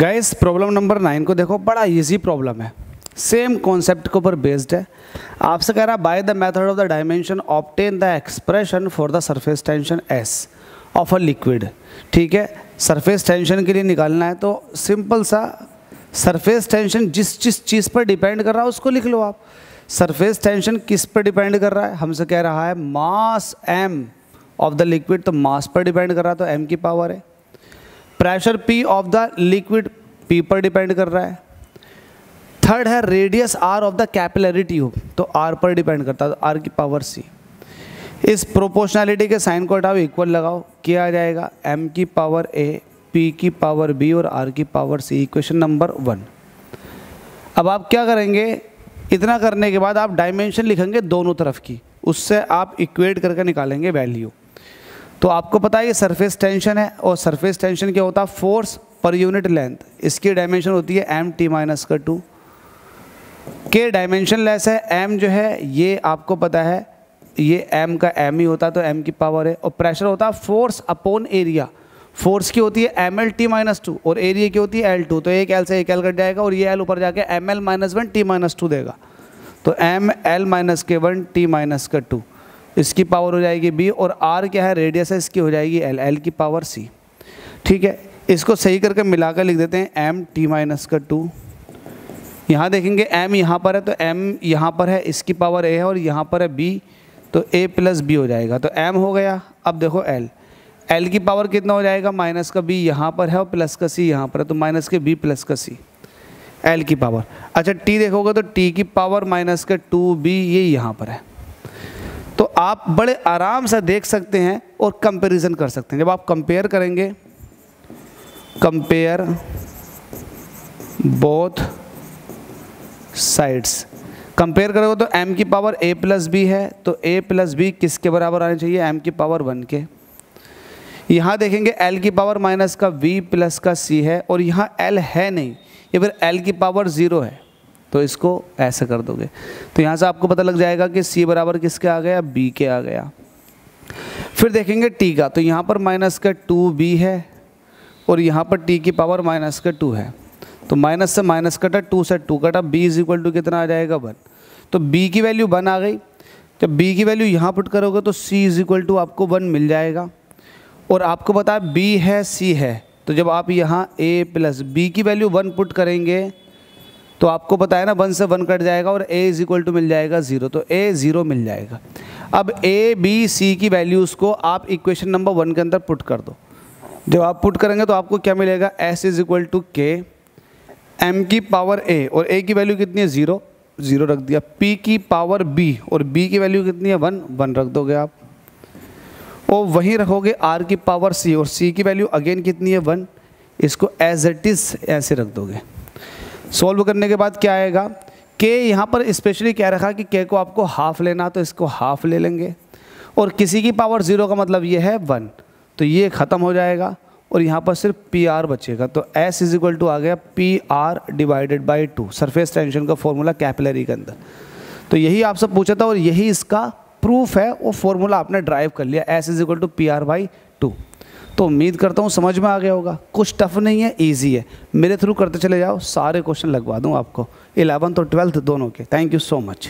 Guys problem number nine को देखो, बड़ा इजी प्रॉब्लम है। सेम कॉन्सेप्ट के ऊपर बेस्ड है। आपसे कह रहा है by the method of the dimension obtain the expression for the surface tension S of a liquid ठीक है? सरफेस टेंशन के लिए निकालना है तो सिंपल सा सरफेस टेंशन जिस जिस चीज़ पर डिपेंड कर रहा है, उसको लिख लो आप। सरफेस टेंशन किस पर डिपेंड कर रहा है? हमसे कह रहा है mass M of the liquid तो मास पर डिपेंड कर रहा है तो एम की पावर है। Pressure P of the liquid P पर डिपेंड कर रहा है। थर्ड है radius R of the capillary tube तो आर पर डिपेंड करता है तो आर की पावर सी इस प्रोपोर्शनैलिटी के साइन को हटाओ इक्वल लगाओ, किया जाएगा एम की पावर ए पी की पावर बी और आर की power C equation number one अब आप क्या करेंगे? इतना करने के बाद आप डायमेंशन लिखेंगे दोनों तरफ़ की, उससे आप इक्वेट करके निकालेंगे वैल्यू तो आपको पता है ये सरफेस टेंशन है और सरफेस टेंशन क्या होता है? फोर्स पर यूनिट लेंथ इसकी डायमेंशन होती है एम टी माइनस का टू के डायमेंशन लेस है. एम जो है, ये आपको पता है, ये एम का एम ही होता है तो एम की पावर है. और प्रेशर होता है फोर्स अपॉन एरिया फोर्स की होती है M L T minus two और एरिया की होती है एल टू तो एक एल से एक एल कट जाएगा और ये एल ऊपर जाके M L minus one T minus two देगा. तो एम एल माइनस के वन टी माइनस का टू इसकी पावर हो जाएगी बी और आर क्या है? रेडियस है, इसकी हो जाएगी एल एल की पावर सी ठीक है? इसको सही करके मिलाकर लिख देते हैं एम टी माइनस का टू यहाँ देखेंगे एम यहाँ पर है तो एम यहाँ पर है, इसकी पावर ए है और यहाँ पर है बी तो ए प्लस बी हो जाएगा। तो एम हो गया। अब देखो एल एल की पावर कितना हो जाएगा? माइनस का बी यहाँ पर है और प्लस का सी यहाँ पर है तो माइनस के बी प्लस का सी एल की पावर अच्छा टी देखोगे तो टी की पावर माइनस का टू बी ये यहाँ पर है। तो आप बड़े आराम से देख सकते हैं और कंपैरिजन कर सकते हैं। जब आप कंपेयर करेंगे कंपेयर बोथ साइड्स कंपेयर करोगे तो m की पावर a प्लस बी है तो a प्लस बी किसके बराबर आने चाहिए? m की पावर वन के। यहाँ देखेंगे l की पावर माइनस का v प्लस का c है, और यहाँ l है नहीं। ये फिर l की पावर ज़ीरो है। तो इसको ऐसे कर दोगे। तो यहाँ से आपको पता लग जाएगा कि सी बराबर किसके आ गया, बी के आ गया। फिर देखेंगे टी का तो यहाँ पर माइनस का टू बी है और यहाँ पर टी की पावर माइनस का टू है। तो माइनस से माइनस कटा टू से टू कटा, बी इज़ इक्वल टू कितना आ जाएगा वन। तो बी की वैल्यू वन आ गई। जब बी की वैल्यू यहाँ पुट करोगे तो सी इज़ इक्वल टू आपको वन मिल जाएगा। और आपको है बी है, सी है। तो जब आप यहाँ ए प्लस बी की वैल्यू वन पुट करेंगे तो आपको बताया ना, वन से वन कट जाएगा और ए इज़ इक्वल टू मिल जाएगा ज़ीरो तो ए ज़ीरो मिल जाएगा। अब ए बी सी की वैल्यूज़ को आप इक्वेशन नंबर वन के अंदर पुट कर दो। जब आप पुट करेंगे तो आपको क्या मिलेगा? S is equal to K M की पावर ए और ए की वैल्यू कितनी है? ज़ीरो ज़ीरो रख दिया। पी की पावर बी और बी की वैल्यू कितनी है? वन वन रख दोगे आप। और वहीं रखोगे आर की पावर सी और सी की वैल्यू अगेन कितनी है? वन इसको एज इट इज़ ऐसे रख दोगे। सॉल्व करने के बाद क्या आएगा? के यहाँ पर स्पेशली कह रखा कि के को आपको हाफ़ लेना तो इसको हाफ़ ले लेंगे। और किसी की पावर ज़ीरो का मतलब ये है वन तो ये ख़त्म हो जाएगा और यहाँ पर सिर्फ़ पी आर बचेगा। तो एस इज़ इक्वल टू आ गया P R divided by two surface tension का फॉर्मूला कैपिलरी के अंदर। तो यही आपसे पूछा था और यही इसका प्रूफ है। वो फॉर्मूला आपने ड्राइव कर लिया। S is equal to P R by two तो उम्मीद करता हूँ समझ में आ गया होगा। कुछ टफ नहीं है ईजी है। मेरे थ्रू करते चले जाओ, सारे क्वेश्चन लगवा दूँ आपको। इलेवंथ और ट्वेल्थ दोनों के। Thank you so much